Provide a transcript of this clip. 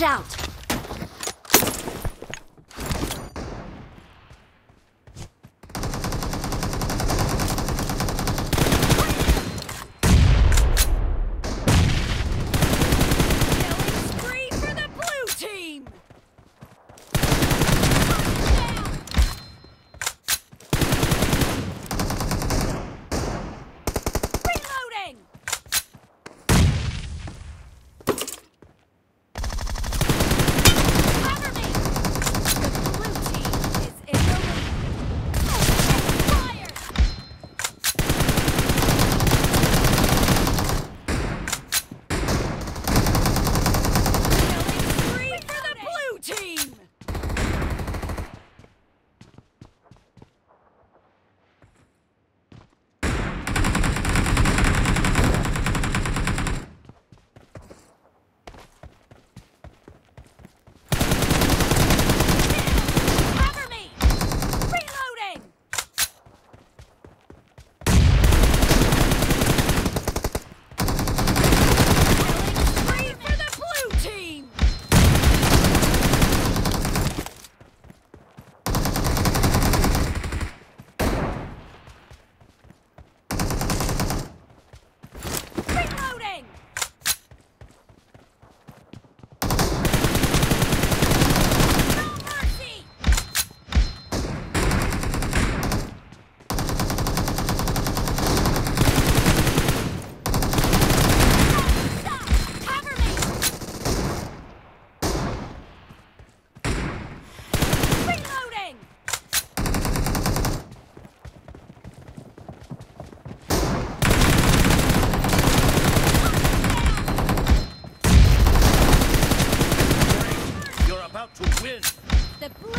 Watch out. The